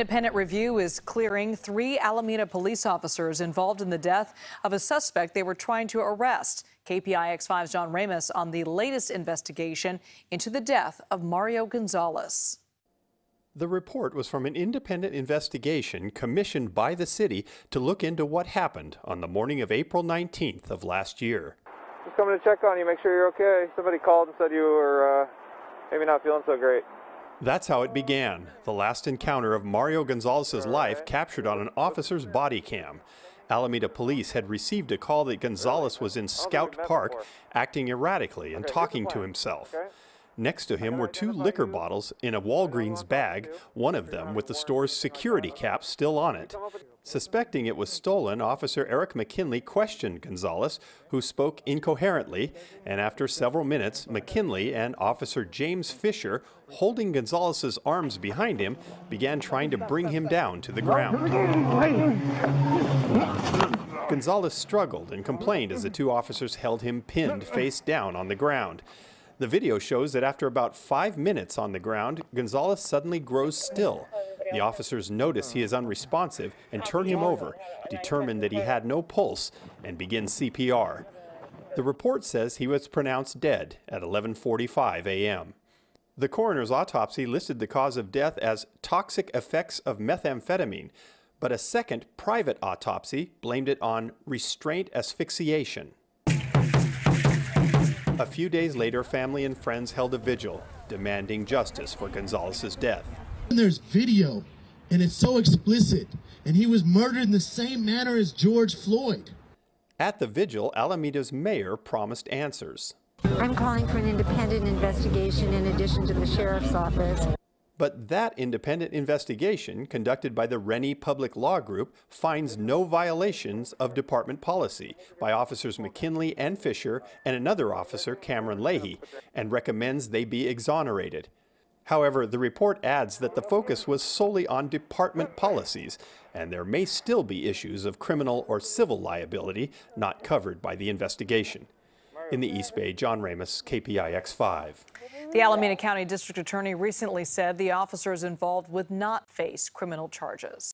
Independent review is clearing three Alameda police officers involved in the death of a suspect they were trying to arrest. KPIX 5's John Ramos on the latest investigation into the death of Mario Gonzalez. The report was from an independent investigation commissioned by the city to look into what happened on the morning of April 19th of last year. Just coming to check on you, make sure you're okay. Somebody called and said you were uh, maybe not feeling so great. That's how it began. The last encounter of Mario Gonzalez's life captured on an officer's body cam. Alameda police had received a call that Gonzalez was in Scout Park acting erratically and talking to himself. Next to him were two liquor bottles in a Walgreens bag, one of them with the store's security cap still on it. Suspecting it was stolen, Officer Eric McKinley questioned Gonzalez, who spoke incoherently, and after several minutes, McKinley and Officer James Fisher, holding Gonzalez's arms behind him, began trying to bring him down to the ground. Gonzalez struggled and complained as the two officers held him pinned face down on the ground. The video shows that after about five minutes on the ground, Gonzalez suddenly grows still. The officers notice he is unresponsive and turn him over, determined that he had no pulse, and begin CPR. The report says he was pronounced dead at 11:45 a.m. The coroner's autopsy listed the cause of death as toxic effects of methamphetamine, but a second private autopsy blamed it on restraint asphyxiation. A few days later, family and friends held a vigil demanding justice for Gonzalez's death. And there's video, and it's so explicit, and he was murdered in the same manner as George Floyd. At the vigil, Alameda's mayor promised answers. I'm calling for an independent investigation in addition to the sheriff's office. But that independent investigation, conducted by the Renne Public Law Group, finds no violations of department policy by officers McKinley and Fisher and another officer, Cameron Leahy, and recommends they be exonerated. However, the report adds that the focus was solely on department policies, and there may still be issues of criminal or civil liability not covered by the investigation. In the East Bay, John Ramos, KPIX 5. The Alameda County District Attorney recently said the officers involved would not face criminal charges.